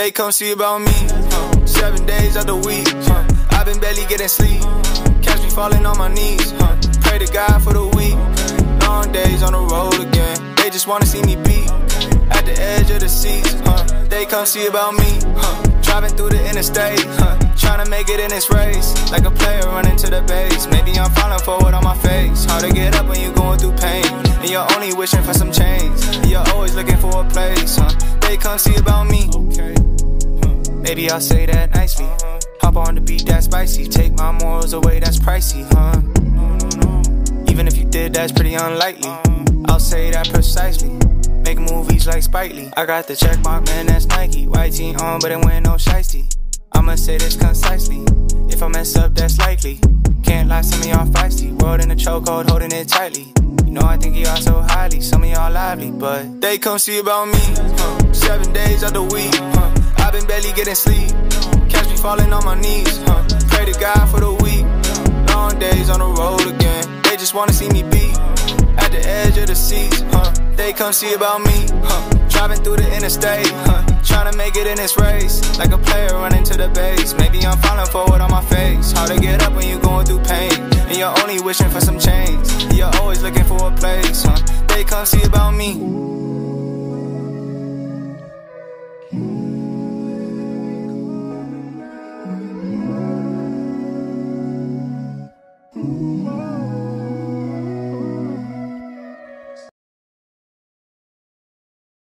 They come see about me. Seven days of the week. I've been barely getting sleep. Catch me falling on my knees. Pray to God for the week. Long days on the road again. They just wanna see me beat. At the edge of the seats. They come see about me. Driving through the interstate. Trying to make it in this race. Like a player running to the base. Maybe I'm falling forward on my face. Hard to get up when you're going through pain. And you're only wishing for some change. You're always looking for a place. Huh. They come see about me. Okay. Maybe I'll say that nicely. Hop on the beat, that's spicy. Take my morals away, that's pricey, huh? Even if you did, that's pretty unlikely. I'll say that precisely. Make movies like Spike Lee. I got the check mark, man, that's Nike. White tee on, but it went no shiesty. I'ma say this concisely. If I mess up, that's likely. Can't lie, some of y'all feisty. World in the chokehold, holding it tightly. You know I think y'all so highly, some of y'all lively, but they come see about me. Seven days of the week. Getting sleep. Catch me falling on my knees. Huh. Pray to God for the week. Long days on the road again. They just wanna see me beat. At the edge of the seats. Huh. They come see about me. Huh. Driving through the interstate. Huh. Trying to make it in this race. Like a player running to the base. Maybe I'm falling forward on my face. How to get up when you're going through pain. And you're only wishing for some change. You're always looking for a place. Huh. They come see about me.